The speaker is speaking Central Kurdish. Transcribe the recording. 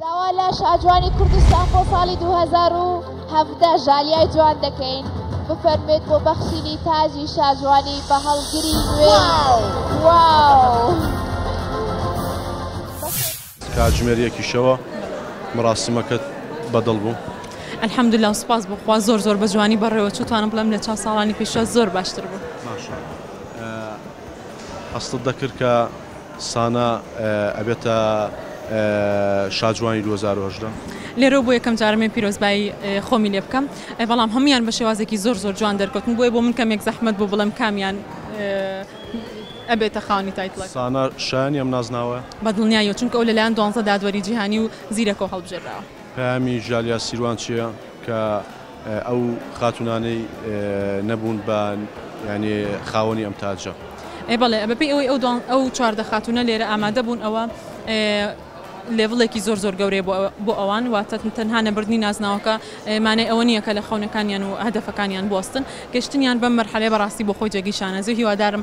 داوا لە شاجوانی کوردستان بۆ ساڵی 2017 ژالیای جوان دەکەین بفەرمێت بۆ بەخشینی تاجی شاجوانی بە هەڵگری نوێ کاتژمێریەکیشەوە مڕاستمەکەت بەدڵ بوو. الحمد لله سپاس بخوا زۆر زۆر بە جوانی بەڕێوە چوتوانم بڵم لە چا ساڵانی پیشە زۆر باشتر بوو هەستت دەکرد کە سانا ئەبێتە شاجوانی دوو هەزار و هەژدە. لێرەوە بۆ یەکەم جارە من پیرۆزبایی خۆمی لێ بکەم بەڵام هەموویان بە شێوازێکی زۆر زۆر جوان دەرکەوتن بۆیە بۆ من کەمێک زەحمەت بوو بڵێم کامیان ئەبێتە خاوەنی تایتڵەکە. سانا شایەنی ئەم نازناوەیە؟ بە دڵنیاییەوە چونکە ئەو لەلایەن دوانزە دادوەری جیهانی و زیرەکەوە هەڵبژێراوە. پەیامی ژالیا سیروان چییە کە ئەو خاتونانەی نەبوون بە یانێ خاوەنی ئەم تاجە. ئەی بەڵێ بەپێی ئەوەی ئەو دوان ئەو چواردە خاتونە لێرە ئامادە بوون ئەوە لێڤڵێکی زۆر زۆر گەورەیە بۆ بۆ ئەوان واتە تەنها نەبردنی نازناوەکە مانای ئەوە نییە کە لە خەونەکانیان و هەدەفەکانیان بوەستن گەشتنیان بەم مەرحەلەیە بەڕاستی بۆ خۆی جێگەی شانازی و هیوادارم